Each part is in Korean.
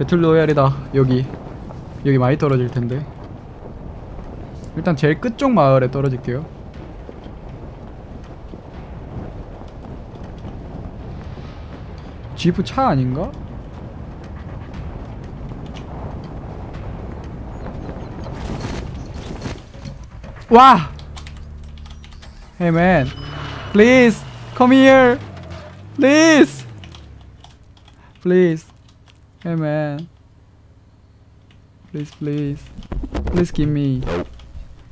배틀로얄이다 여기 여기 많이 떨어질 텐데 일단 제일 끝쪽 마을에 떨어질게요 지프 차 아닌가? 와! Hey man, please come here, please, please. Hey man, please, please, please give me. Nope.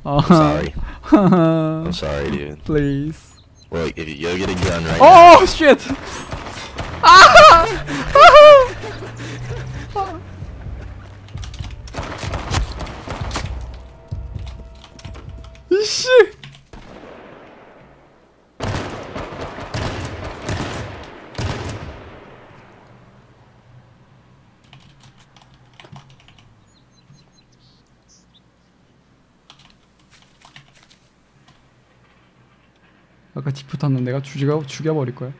Oh, Sorry. Uh-huh. I'm sorry, dude. please. Look, if you go get a gun right Oh shit! Ah! 아! 이 아까 지프 탔는 내가 죽여 죽여버릴 거야.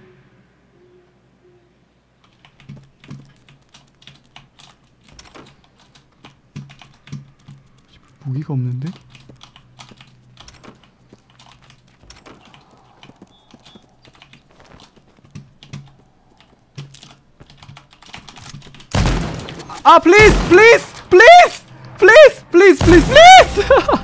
무기가 없는데? 아, please, please, please, please, please, please, please.